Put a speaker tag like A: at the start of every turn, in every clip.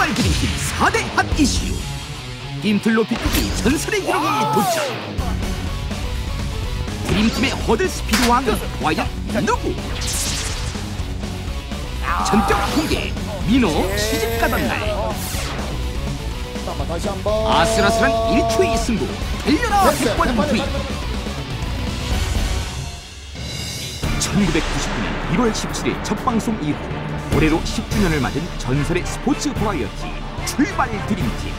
A: 출발 드림팀 4대 핫 이슈 인틀로 비끄기 전설의 기록이 도착 드림팀의 허들 스피드 왕은 과연 누구? 전격 공개 민호 시집 가던 날
B: 잠깐만 다시 한번.
A: 아슬아슬한 1초의 승부 달려라. 백번 뒤 1999년 1월 17일 첫 방송 이후 올해로 10주년을 맞은 전설의 스포츠 버라이어티 출발 드림팀.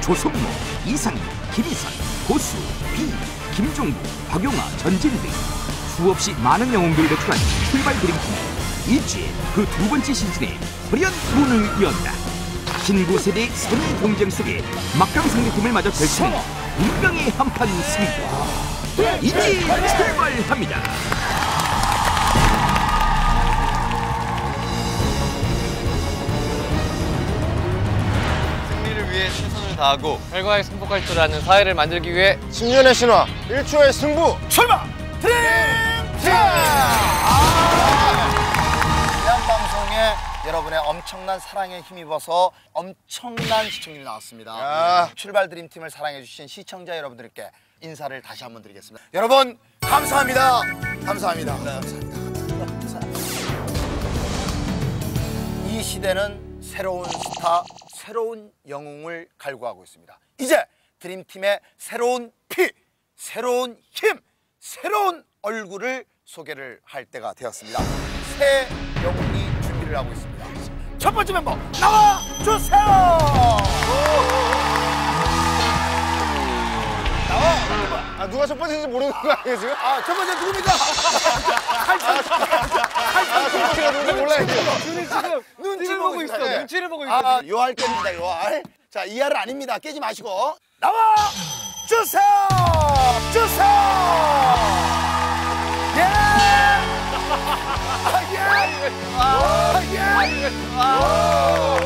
A: 조성모, 이상희, 김희선, 고수, 비, 김종국, 박용아, 전진 등 수없이 많은 영웅들이 배출한 출발 드림팀이 일주일 그 두 번째 시즌에 화려한 문을 연다. 신구 세대의 선의 경쟁 속에 막강 상대팀을 마저 결치는 운명의 한판 승부 이제 출발합니다
C: 다하고 결과에 승복할 줄 아는 사회를 만들기 위해
D: 10년의 신화 1초의 승부
B: 출발 드림팀. 지난 방송에 여러분의 엄청난 사랑에 힘입어서 엄청난 시청률이 나왔습니다.
D: 야.
B: 출발 드림팀을 사랑해주신 시청자 여러분들께 인사를 다시 한번 드리겠습니다. 여러분 감사합니다. 감사합니다. 감사합니다. 이 시대는 새로운 스타, 새로운 영웅을 갈구하고 있습니다. 이제 드림팀의 새로운 피, 새로운 힘, 새로운 얼굴을 소개를 할 때가 되었습니다. 새 영웅이 준비를 하고 있습니다. 첫 번째 멤버 나와 주세요.
D: 아 누가 첫 번째인지 모르는 거 아니에요 지금?
B: 아, 첫 번째 누굽니까?
D: 제가 누군지 몰라요
B: 눈치 보고 있어.
D: 네.
C: 눈치를 보고 있어.
B: 아, 요할 깹니다, 요할. 자, 이하를 아닙니다. 깨지 마시고. 나와! 주세요! 주세요! 예! 아, 예! 아, 예! 아, 이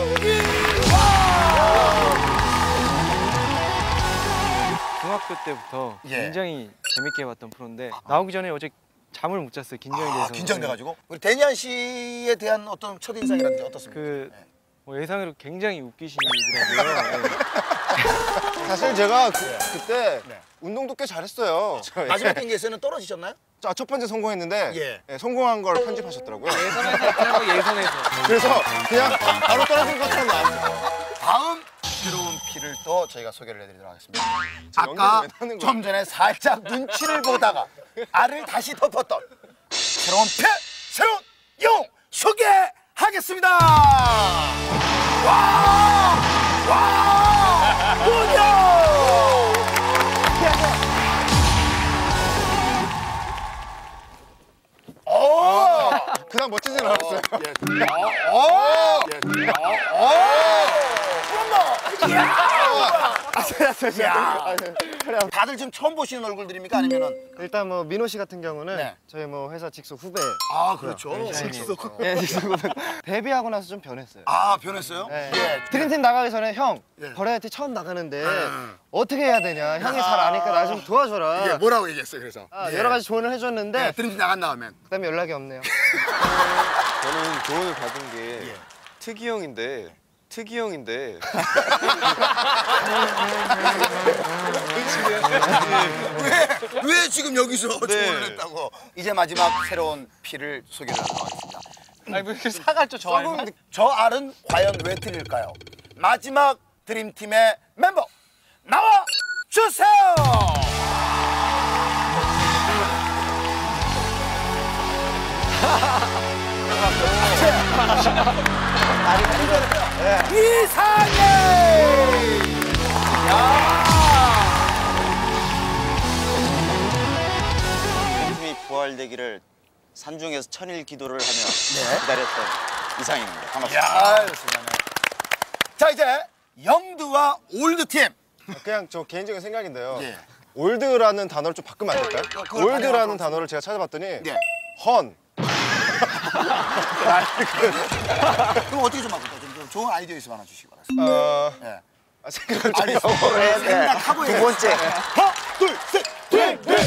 E: 중학교 때부터
B: 예.
E: 굉장히 재밌게 봤던 프로인데 나오기 전에 어제 잠을 못 잤어요 긴장이 돼서
B: 아, 긴장돼가지고. 우리 데니안 씨에 대한 어떤 첫인상이라든지 어떻습니까?
E: 그
B: 네.
E: 뭐 예상외로 굉장히 웃기시더라고요 네.
D: 사실 제가 그, 그때
B: 네.
D: 운동도 꽤 잘했어요
B: 마지막 경기에서는 떨어지셨나요?
D: 자, 첫 번째 성공했는데
B: 예.
D: 예, 성공한 걸 편집하셨더라고요
E: 예선에서 했다고 예선에서
D: 그래서 그냥 바로 떨어진 것처럼 나왔어요
B: 다음 또 저희가 소개를 해드리도록 하겠습니다. 아까? 좀 전에 살짝 눈치를 보다가 알을 다시 덮었던 새로운 피, 새로운 영 소개하겠습니다. 와, 와, 문영. 오,
D: 그냥 멋지진 않았어요
B: 오, 오, 그럼요. 야. 다들 지금 처음 보시는 얼굴들입니까? 아니면은
D: 일단 뭐 민호 씨 같은 경우는
B: 네.
D: 저희 뭐 회사 직속 후배
B: 아 그렇죠.
D: 예, 직속 후배 데뷔하고 나서 좀 변했어요
B: 아 변했어요?
D: 예.
B: 예.
D: 드림팀 나가기 전에 형
B: 예.
D: 버라이어티 처음 나가는데
B: 음.
D: 어떻게 해야 되냐 형이 잘 아니까 나 좀 도와줘라
B: 이게 뭐라고 얘기했어요? 그래서
D: 아,
B: 예.
D: 여러 가지 조언을 해줬는데
B: 네, 드림팀 나간 다음엔
D: 그다음에 연락이 없네요
F: 저는 조언을 받은 게
B: 예.
F: 특이 형인데 특이 형인데
B: 왜, 왜 지금 여기서
F: 네.
B: 조언을 했다고? 이제 마지막 새로운 피를 소개하도록 하겠습니다.
C: 아니 왜 이렇게 사갈죠 저 알만?
B: 저 알은 과연 왜 틀릴까요? 마지막 드림팀의 멤버 나와 주세요. 이상해.
G: 팀이 부활되기를 산중에서 천일 기도를 하며
B: 네.
G: 기다렸던 이상입니다. 반갑습니다.
B: 야, 좋습니다. 자 이제 young과 old 팀.
D: 그냥 저 개인적인 생각인데요
B: 예.
D: old라는 단어를 좀 바꾸면 안 될까요?
B: 많이
D: old라는. 단어를 제가 찾아봤더니
B: 예.
D: 헌
B: 그럼 어떻게 좀 바꿀까? 좀, 좀 좋은 아이디어 있으면 하나 주시기 바랍니다.
D: 어...
B: 예.
D: 아, 생각을 좀 해야 돼.
B: 생각하고
D: 두 번째.
B: 하나, 둘, 셋, 드림, 드림,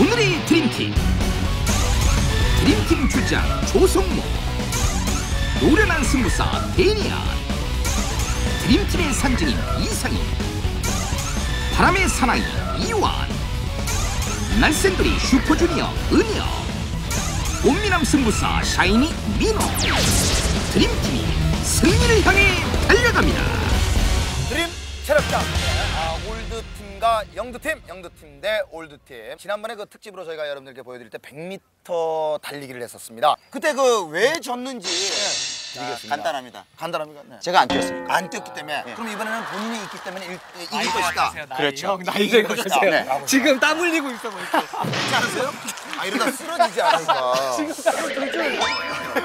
A: 오늘의 드림팀. 드림팀 주장 조성모. 노련한 승부사 데니안. 드림팀의 산증인 이상인 바람의 사나이 이완. 날쌘돌이 슈퍼주니어 은혁 꽃미남 승부사 샤이니 민호 드림팀이 승리를 향해 달려갑니다.
B: 드림 체력장 아, 올드팀과 영드팀 영드팀 대 올드팀. 지난번에 그 특집으로 저희가 여러분들께 보여드릴 때 100m 달리기를 했었습니다. 그때 그 왜 졌는지 드리겠습니다
G: 간단합니다.
B: 간단합니다 네.
G: 제가 안 뛰었으니까.
B: 안 뛰었기 때문에 그럼 이번에는 본인이 있기 때문에 일, 이길 것이다
G: 그렇죠.
E: 형 나이 생각하세요.
G: 네.
E: 지금 땀 흘리고 있어 보이죠.
B: 그렇지 않으세요? 아 이러다 쓰러지지 않을까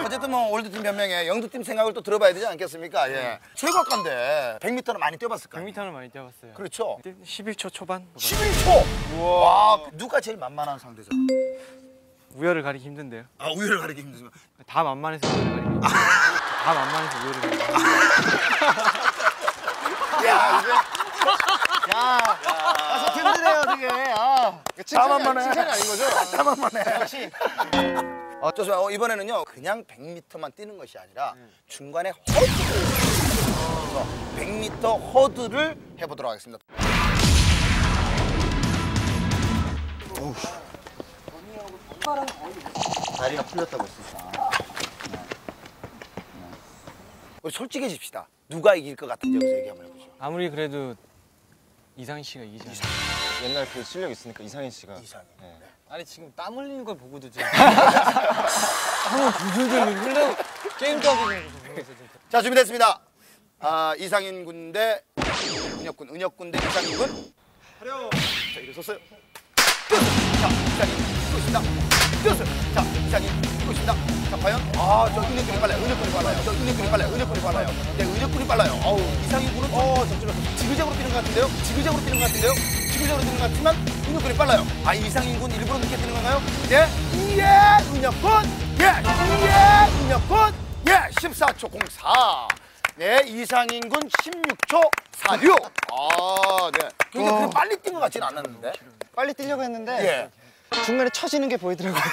B: 어쨌든 뭐 올드팀 변명에 영드팀 생각을 또 들어봐야 되지 않겠습니까 예. 최고학과인데 100m는 많이 뛰어봤을 거예요
E: 100m를 많이 뛰어봤어요.
B: 그렇죠
E: 그때 11초 초반
B: 11초 와 누가 제일 만만한 상대죠?
E: 우열을 가리기 힘든데요.
B: 아 우열을 가리기 힘들지만
E: 다 만만해서. 힘들어요. 다 만만해서 우열을 가리기. 힘들어요.
B: 야 이제
D: 아, 든든해요 되게. 아.
B: 다만만해.
D: 칭찬이 아닌 거죠?
B: 다만만해
D: 역시.
B: 어, 좋습니다. 어, 이번에는요 그냥 100m만 뛰는 것이 아니라 중간에 허드를 그래서 100m 허드를 해보도록 하겠습니다.
G: 다리가 풀렸다고 했으니까.
B: 우리 솔직해집시다. 누가 이길 것 같은지 여기서 얘기 한번 해보죠.
E: 아무리 그래도 이상희 씨가 이기잖아요.
F: 옛날 그 실력 있으니까 이상인 씨가.
B: 이상이.
C: 아니 지금 땀 흘리는 걸 보고도 지금 한번 부들들 흘려 게임도 하고 있는 거 보면서 진짜
B: 자 준비됐습니다. 아 이상인 군대 은혁군, 은혁군 대 이상인 군. 하려. 자 일어섰어요. 자 이상인 있습니다. 뛰었어요. 자 이상인 뛰고 있습니다. 자 과연 아 저 은혁군이 빨라요. 은혁군이 빨라요. 저 은혁군이 빨라요. 은혁군이 빨라요. 네 은혁군이 빨라요. 어우 이상인 군은 어 저쪽으로 지그재그로 뛰는 것 같은데요. 지그재그로 뛰는 것 같은데요. 지그재그로 뛰는 것 같지만 은혁군이 빨라요. 아 이상인 군 일부러 늦게 뛰는 건가요? 네. 이예 은혁군. 예. 이예 은혁군. 예. 14초 04. 네, 이상인 군 16초 46. 아, 네. 근데 그렇게 빨리 뛴 것 같지는 않았는데.
D: 빨리 뛰려고 했는데
B: 예.
D: 중간에 처지는 게 보이더라고요.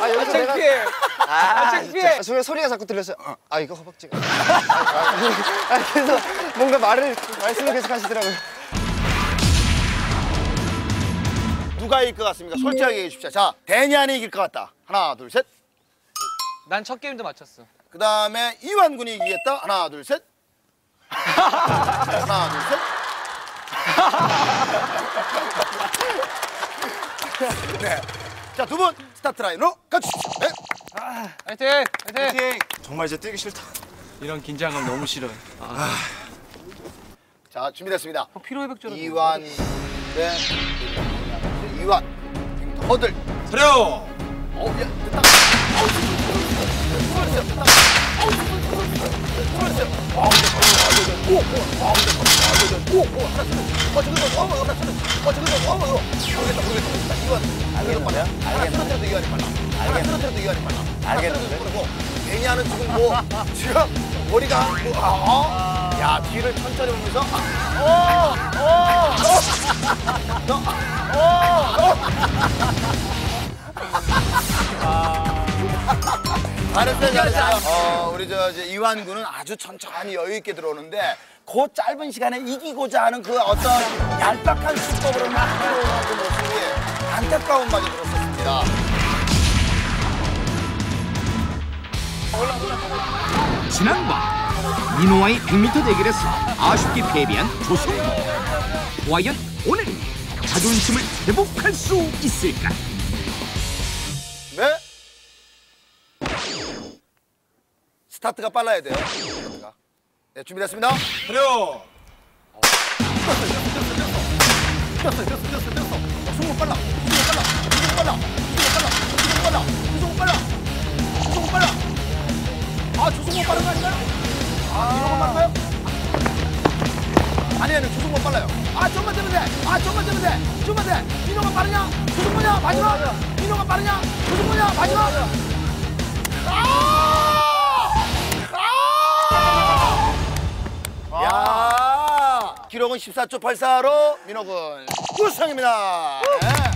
D: 아 여기서 내가
C: 창피해
D: 아,
C: 창피해.
D: 진짜. 중간에 소리가 자꾸 들렸어요. 아 이거 허벅지가. 아, 그래서 뭔가 말을 말씀을 계속 하시더라고요.
B: 누가 이길 것 같습니까? 솔직하게 얘기해 주십시오. 자, 데니안이 이길 것 같다. 하나, 둘, 셋.
C: 난 첫 게임도 맞췄어
B: 그 다음에 이완 군이 이기겠다. 하나, 둘, 셋. 하나, 둘, 셋. 네. 자, 두 분 스타트 라인으로 가주십시오. 네.
C: 화이팅 화이팅
F: 정말 이제 뛰기 싫다.
E: 이런 긴장감 너무 싫어요.
B: 자, 준비됐습니다.
E: 형 피로회복제로.
B: 이완 대 이완 허들
F: 차려!
B: 어, 야, 됐다. 어우, 풀어주세요. 됐다. 어우, 풀어주세요. 아, 근데, 오, 오, 아, 근데, 오, 오, 하나 쓰는. 어, 저기서, 어, 하나 쓰는. 어, 저기서, 어, 어, 모르겠다, 모르겠다, 모르겠다. 이완, 알겠는 거야? 하나 쓰러뜨려도 이완이 빨라. 하나 쓰러뜨려도 이완이 빨라. 알겠는데. 그리고 베니아는 지금 뭐, 지금 머리가, 뭐, 아, 어? 야, 뒤를 천천히 보면서, 어, 어, 어, 어, 어. 잘했어요, 잘했어요. 어, 우리 저 이제 이완 군은 아주 천천히 여유 있게 들어오는데 그 짧은 시간에 이기고자 하는 그 어떤 얄팍한 수법으로 막 들어오는 그 모습이 안타까운 맛이 들었었습니다.
A: 지난번 민호와의 100m 대결에서 아쉽게 패배한 조성모 과연 오늘 자존심을 회복할 수 있을까
B: 네. 스타트가 빨라야 돼요. 네, 준비됐습니다. 뛰 승부 빨라, 승부 빨라, 승부 빨라, 승부 빨라, 승부 빨라, 승부 빨라. 아, 조승모 빠른 거 아닌가요? 아, 이런 거 빠른가요? 아니, 아니, 조승모 빨라요. 아, 좀만 되면 돼. 아, 좀만 되면 돼. 좀만 돼. 민호가 빠르냐? 조승모냐? 마지막. 민호가 빠르냐? 기록은 14초 84로 민호군 우승입니다. 네.